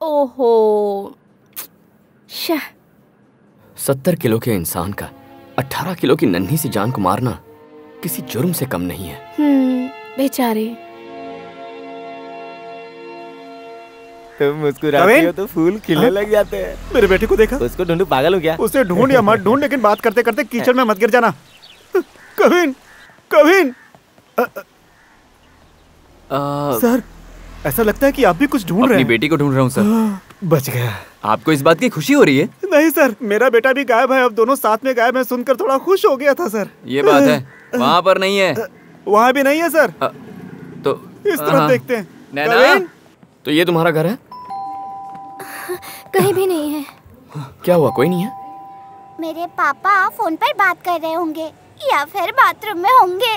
ओहो। शह। सत्तर किलो के इंसान का अठारह किलो की नन्ही सी जान को मारना किसी जुर्म से कम नहीं है। हम्म बेचारे। तुम मुस्कुराती हो तो फूल खिलने हाँ? लग जाते हैं। मेरे बेटे को देखा। उसको ढूंढू पागल हो गया उसे ढूंढ या मत ढूंढ लेकिन बात करते करते कीचड़ में मत गिर जाना। कविन कविन अ, अ, सर ऐसा लगता है कि आप भी कुछ ढूंढ रहे अपनी हैं। बेटी को ढूंढ रहा हूँ सर। बच गया। आपको इस बात की खुशी हो रही है? नहीं सर मेरा बेटा भी गायब है। अब दोनों साथ में गायब है सुनकर थोड़ा खुश हो गया था सर। ये बात है। वहाँ पर नहीं है। वहाँ भी नहीं है सर। तो इस तरफ़ हाँ। देखते हैं। तो ये तुम्हारा घर है? कहीं भी नहीं है। क्या हुआ? कोई नहीं है? मेरे पापा फ़ोन पर बात कर रहे होंगे। या फिर बाथरूम में होंगे।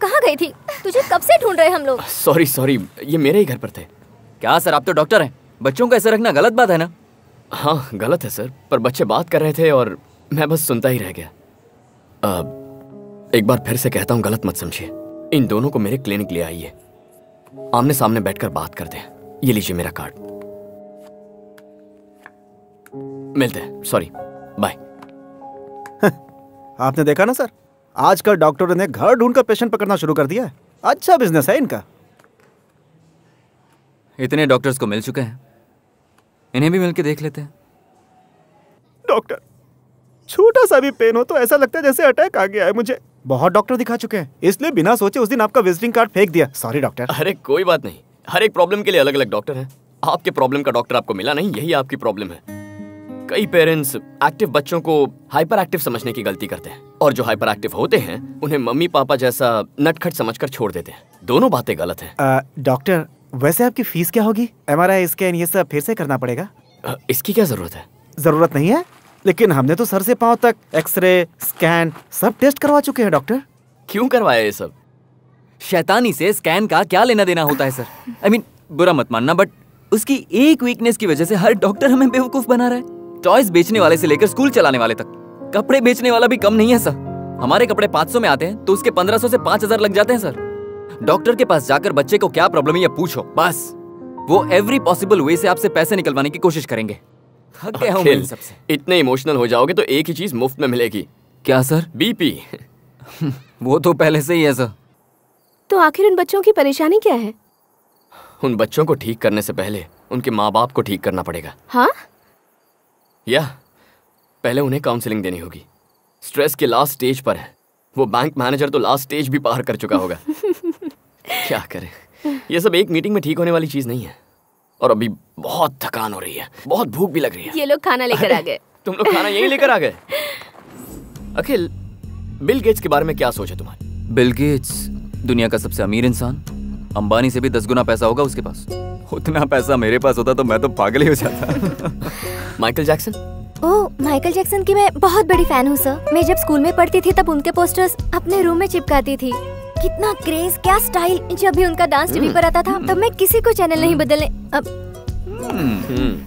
कहाँ गई थी? तुझे कब से ढूंढ रहे हम लोग? सॉरी सॉरी ये मेरे ही घर पर थे। क्या सर आप तो डॉक्टर हैं। बच्चों को ऐसे रखना गलत बात है ना? हाँ गलत है सर पर बच्चे बात कर रहे थे और मैं बस सुनता ही रह गया। अब एक बार फिर से कहता हूँ गलत मत समझिए। इन दोनों को मेरे क्लिनिक ले आइए। आमने सामने बैठकर बात करते हैं ये लीजिए मेरा कार्ड। मिलते हैं। सॉरी बाय आपने देखा ना सर? आजकल डॉक्टरों ने घर ढूंढकर पेशेंट पकड़ना शुरू कर दिया है। अच्छा बिज़नेस है इनका। इतने डॉक्टर्स को मिल चुके हैं। इन्हें भी मिलके देख लेते हैं। डॉक्टर छोटा सा भी पेन हो तो ऐसा लगता है जैसे अटैक आ गया है मुझे। बहुत डॉक्टर दिखा चुके हैं। इसलिए बिना सोचे उस दिन आपका विजिटिंग कार्ड फेंक दिया। सॉरी डॉक्टर अरे कोई बात नहीं। हर एक प्रॉब्लम के लिए अलग अलग डॉक्टर है। आपके प्रॉब्लम का डॉक्टर आपको मिला नहीं यही आपकी प्रॉब्लम है। कई पेरेंट्स एक्टिव बच्चों को हाइपर एक्टिव समझने की गलती करते हैं और जो हाइपर एक्टिव होते हैं उन्हें मम्मी पापा जैसा नटखट समझकर छोड़ देते हैं। दोनों बातें गलत हैं। डॉक्टर वैसे आपकी फ़ीस क्या होगी? एमआरआई स्कैन ये सब फिर से करना पड़ेगा? अ, इसकी क्या ज़रूरत है? ज़रूरत नहीं है? लेकिन हमने तो सर से पाँव तक एक्सरे स्कैन सब टेस्ट करवा चुके हैं डॉक्टर क्यों करवाया ये सब? शैतानी से स्कैन का क्या लेना देना होता है sir I I mean mean, बुरा मत मानना बट उसकी एक वीकनेस की वजह से हर डॉक्टर हमें बेवकूफ़ बना रहा है। टॉयज बेचने वाले से लेकर स्कूल चलाने वाले तक। कपड़े बेचने वाला भी कम नहीं है सर हमारे कपड़े 500 में आते हैं तो उसके 1500 से 5000 लग जाते हैं सर डॉक्टर के पास जाकर बच्चे को क्या प्रॉब्लम है ये पूछो। बस। वो एवरी पॉसिबल वे से आपसे पैसे निकलवाने की कोशिश करेंगे। थक गया हूँ इन सबसे इतने इमोशनल हो जाओगे तो एक ही चीज़ मुफ़्त में मिलेगी। क्या सर बीपी वो तो पहले से ही है सर तो आखिर उन बच्चों की परेशानी क्या है? उन बच्चों को ठीक करने से पहले उनके माँ बाप को ठीक करना पड़ेगा। हाँ? या पहले उन्हें काउंसलिंग देनी होगी। स्ट्रेस के लास्ट स्टेज पर है। वो बैंक मैनेजर तो लास्ट स्टेज भी पार कर चुका होगा। क्या करें? ये सब एक मीटिंग में ठीक होने वाली चीज़ नहीं है। और अभी बहुत थकान हो रही है। बहुत भूख भी लग रही है। ये लोग खाना लेकर आ गए। तुम लोग खाना यही लेकर आ गए? अखिल बिल गेट्स के बारे में क्या सोचा तुम्हारी? बिल गेट्स दुनिया का सबसे अमीर इंसान। अंबानी से भी दस गुना पैसा होगा उसके पास। उतना पैसा मेरे पास होता तो मैं तो पागल ही हो जाता। Michael Jackson oh Michael Jackson की मैं बहुत बड़ी फ़ैन हूँ सर मैं जब स्कूल में पढ़ती थी तब उनके पोस्टर्स अपने रूम में चिपकाती थी। कितना क्रेज क्या स्टाइल जब भी उनका डांस टीवी पर आता था तब मैं किसी को चैनल नहीं बदलने अब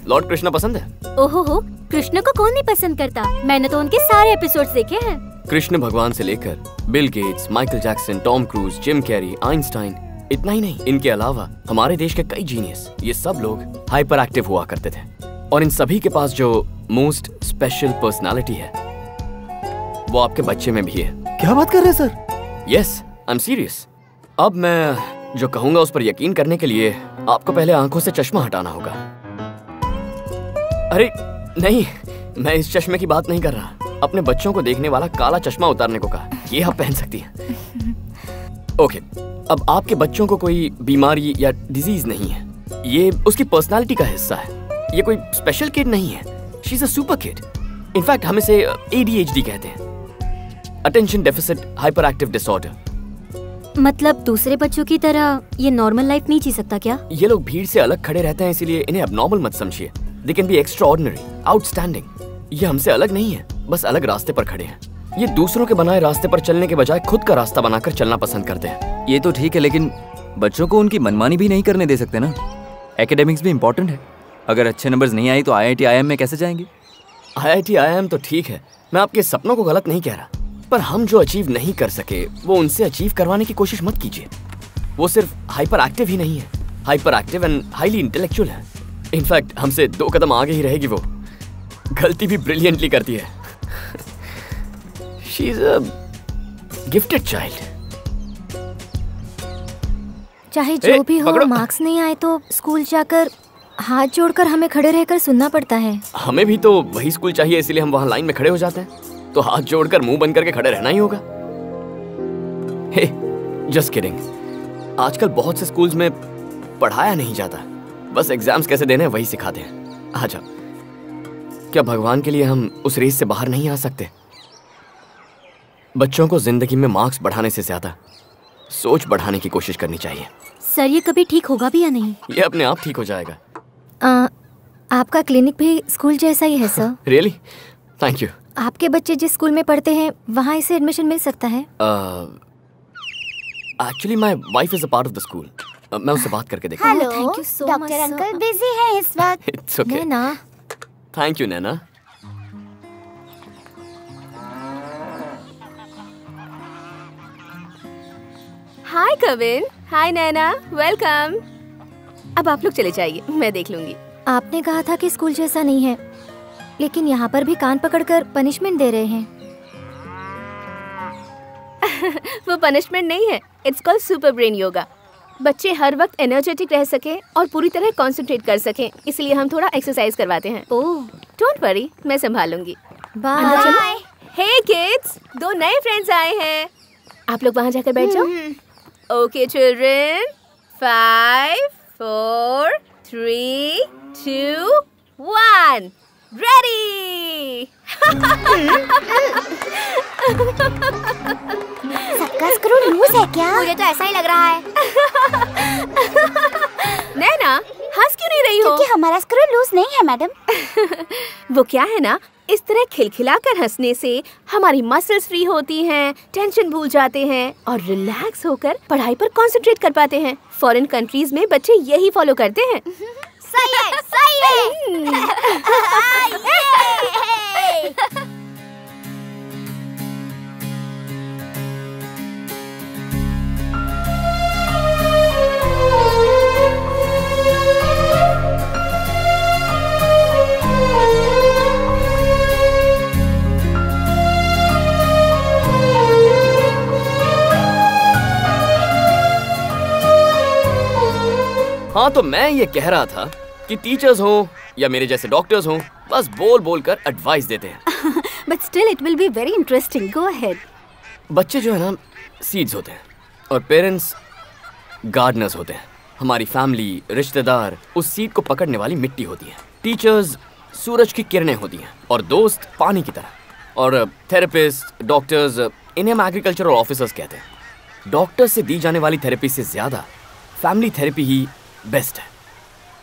लॉर्ड कृष्णा पसंद है? ओहो हो कृष्ण को कौन नहीं पसंद करता? मैंने तो उनके सारे एपिसोड्स देखे हैं। कृष्ण भगवान से लेकर Bill Gates Michael Jackson Tom Cruise Jim Carrey Einstein इतना ही नहीं इनके अलावा हमारे देश के कई जीनियस ये सब लोग हाइपर एक्टिव हुआ करते थे। और इन सभी के पास जो मोस्ट स्पेशल पर्सनालिटी है वो आपके बच्चे में भी है। क्या बात कर रहे हैं sir? Yes I am serious अब मैं जो कहूँगा उस पर यकीन करने के लिए आपको पहले आँखों से चश्मा हटाना होगा। अरे नहीं मैं इस चश्मे की बात नहीं कर रहा। अपने बच्चों को देखने वाला काला चश्मा उतारने को कहा। ये आप पहन सकती हैं। ओके अब आपके बच्चों को कोई बीमारी या डिज़ीज़ नहीं है। ये उसकी पर्सनालिटी का हिस्सा है। ये कोई स्पेशल किड नहीं है. She is a super kid in fact हम इसे एडीएचडी कहते हैं. Attention deficit hyper active disorder मतलब दूसरे बच्चों की तरह ये नॉर्मल लाइफ नहीं जी सकता क्या? ये लोग भीड़ से अलग खड़े रहते हैं इसीलिए इन्हें अबनॉर्मल मत समझिए. They can be extra outstanding ये हमसे अलग नहीं है बस अलग रास्ते पर खड़े हैं. ये दूसरों के बनाए रास्ते पर चलने के बजाय खुद का रास्ता बनाकर चलना पसंद करते हैं. ये तो ठीक है लेकिन बच्चों को उनकी मनमानी भी नहीं करने दे सकते ना? एकेडमिक्स भी इम्पोर्टेंट है. अगर अच्छे नंबर्स नहीं आई तो आईआईटी आईएम में कैसे जाएँगे? आईआईटी आईएम तो ठीक है। मैं आपके सपनों को गलत नहीं कह रहा। पर हम जो अचीव नहीं कर सके वो उनसे अचीव करवाने की कोशिश मत कीजिए। वो सिर्फ़ हाइपर एक्टिव ही नहीं है। Hyper active and highly intellectual है इनफैक्ट हमसे दो कदम आगे ही रहेगी वो। गलती भी ब्रिलियंटली करती है। She is a gifted child चाहे ए, जो भी हो मार्क्स नहीं आए तो स्कूल जाकर हाथ जोड़कर हमें खड़े रहकर सुनना पड़ता है। हमें भी तो वही स्कूल चाहिए इसलिए हम वहाँ लाइन में खड़े हो जाते हैं। तो हाथ जोड़कर मुँह बंद करके खड़े रहना ही होगा। हे जस्ट किडिंग आजकल बहुत से स्कूल्स में पढ़ाया नहीं जाता। बस एग्ज़ाम्स कैसे देने वही सिखाते हैं। जाओ। क्या भगवान के लिए हम उस रेस से बाहर नहीं आ सकते? बच्चों को ज़िंदगी में मार्क्स बढ़ाने से ज़्यादा सोच बढ़ाने की कोशिश करनी चाहिए। सर ये कभी ठीक होगा भी या नहीं? ये अपने आप ठीक हो जाएगा। आ, आपका क्लिनिक भी स्कूल जैसा ही है सर। रियली थैंक यू आपके बच्चे जिस स्कूल में पढ़ते हैं वहाँ इसे एडमिशन मिल सकता है? Actually my wife is a part of the school मैं उससे बात करके देखता hello thank you so much, doctor uncle busy हैं इस वक्त। It's okay Naina thank you Naina hi Kavin hi Naina welcome अब आप लोग चले जाइए मैं देख लूँगी। आपने कहा था कि स्कूल जैसा नहीं है लेकिन यहाँ पर भी कान पकड़कर पनिशमेंट दे रहे हैं। वो पनिशमेंट नहीं है it's called super brain yoga बच्चे हर वक्त एनर्जेटिक रह सकें और पूरी तरह कंसंट्रेट कर सकें इसलिए हम थोड़ा एक्सरसाइज करवाते हैं। ओह डोंट वरी मैं संभाल लूँगी अंदर चलो। बाय हे किड्स दो नए फ्रेंड्स आए हैं। आप लोग वहाँ जाकर बैठ जाओ। Okay children five four three two one ready सबका स्क्रू लूज है क्या? मुझे तो ऐसा ही लग रहा है। नैना हंस क्यों नहीं रही हो? क्योंकि हमारा स्क्रू लूज नहीं है मैडम। वो क्या है ना? इस तरह खिलखिलाकर हंसने से हमारी मसल्स फ्री होती हैं, टेंशन भूल जाते हैं और रिलैक्स होकर पढ़ाई पर कंसंट्रेट कर पाते हैं। फॉरेन कंट्रीज़ में बच्चे यही फॉलो करते हैं। सही है सही है। हाँ तो मैं ये कह रहा था कि टीचर्स हों या मेरे जैसे डॉक्टर्स हों बस बोल बोल कर एडवाइस देते हैं। But still it will be very interesting go ahead बच्चे जो है ना सीड्स होते हैं और पेरेंट्स गार्डनर्स होते हैं। हमारी फैमिली रिश्तेदार उस सीड को पकड़ने वाली मिट्टी होती है। टीचर्स सूरज की किरणें होती हैं और दोस्त पानी की तरह। और थेरेपिस्ट डॉक्टर्स इन्हें हम एग्रीकल्चरल ऑफिसर्स कहते हैं। डॉक्टर से दी जाने वाली थेरेपी से ज़्यादा फैमिली थेरेपी ही बेस्ट है।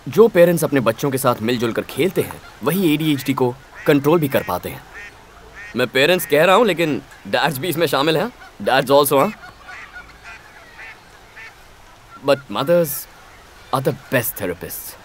जो पेरेंट्स अपने बच्चों के साथ मिलजुल कर खेलते हैं वही एडीएचडी को कंट्रोल भी कर पाते हैं। मैं पेरेंट्स कह रहा हूँ लेकिन डैड्स भी इसमें शामिल हैं। डैड्स ऑल्सो हाँ। But mothers are the best therapist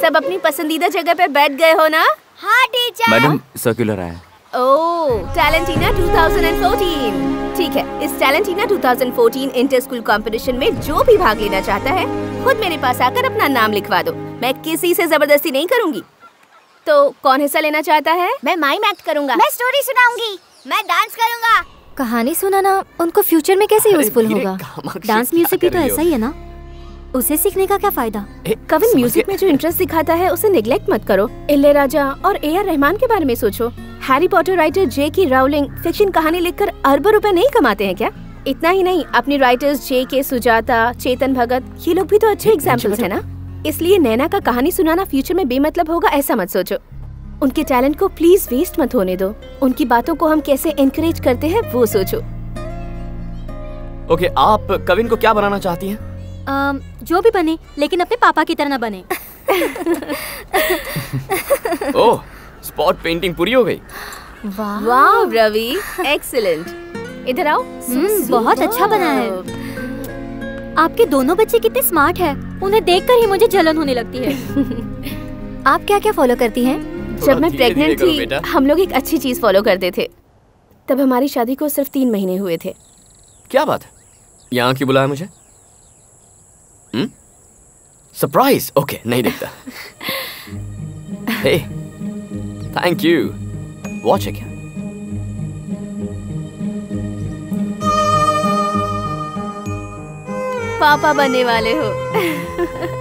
सब अपनी पसंदीदा जगह पे बैठ गए हो ना? हाँ टीचर। मैडम सर्कुलर आया। ओह टैलेंटीना 2014 ठीक है इस टैलेंटीना 2014 इंटर स्कूल कंपटीशन में जो भी भाग लेना चाहता है खुद मेरे पास आकर अपना नाम लिखवा दो। मैं किसी से ज़बरदस्ती नहीं करूँगी। तो कौन हिस्सा लेना चाहता है? मैं माइम एक्ट करूँगा। मैं स्टोरी सुनाऊँगी। मैं डांस करूँगा। कहानी सुनाना उनको फ्यूचर में कैसे यूजफुल होगा? डांस म्यूज़िक भी तो ऐसा ही है ना? उसे सीखने का क्या फ़ायदा? कविन म्यूज़िक में जो इंटरेस्ट दिखाता है उसे निग्लेक्ट मत करो। इल्ले राजा और ए आर रहमान के बारे में सोचो। हैरी पॉटर राइटर जे की राउलिंग फिक्शन कहानी लिखकर अरबों रुपए नहीं कमाते हैं क्या? इतना ही नहीं अपनी राइटर्स जे के सुजाता चेतन भगत ये लोग भी तो अच्छे एग्जाम्पल्स है ना? इसलिए नैना का कहानी सुनाना फ्यूचर में बेमतलब होगा ऐसा मत सोचो। उनके टैलेंट को प्लीज़ वेस्ट मत होने दो। उनकी बातों को हम कैसे एनकरेज करते हैं वो सोचो। ओके okay, आप कविन को क्या बनाना चाहती हैं? अम, जो भी बने लेकिन अपने पापा की तरह ना बने। ओह स्पॉट पेंटिंग पूरी हो गई। वाह। रवि। एक्सीलेंट इधर आओ। हम्म, बहुत अच्छा बना है। आपके दोनों बच्चे कितने स्मार्ट हैं। उन्हें देखकर ही मुझे जलन होने लगती है। आप क्या क्या फॉलो करती हैं? जब मैं प्रेग्नेंट थी हम लोग एक अच्छी चीज़ फॉलो करते थे। तब हमारी शादी को सिर्फ़ तीन महीने हुए थे। क्या बात है? यहाँ क्यों बुलाया मुझे? हम्म? सरप्राइज़ ओके नहीं देखता। हे थैंक यू वॉच है क्या पापा बनने वाले हो